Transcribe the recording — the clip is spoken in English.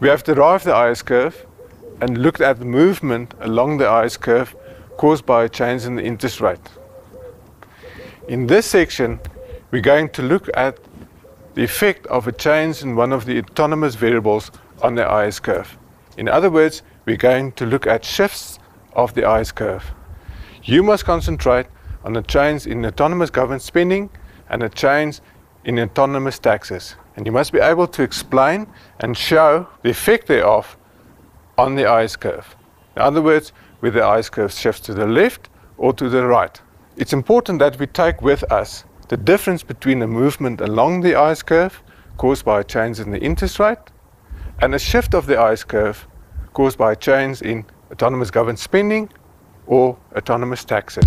We have derived the IS curve and looked at the movement along the IS curve caused by a change in the interest rate. In this section, we're going to look at the effect of a change in one of the autonomous variables on the IS curve. In other words, we're going to look at shifts of the IS curve. You must concentrate on a change in autonomous government spending and a change in autonomous taxes. And you must be able to explain and show the effect thereof on the IS curve. In other words, whether the IS curve shifts to the left or to the right. It's important that we take with us the difference between a movement along the IS curve caused by a change in the interest rate and a shift of the IS curve caused by a change in autonomous government spending or autonomous taxes.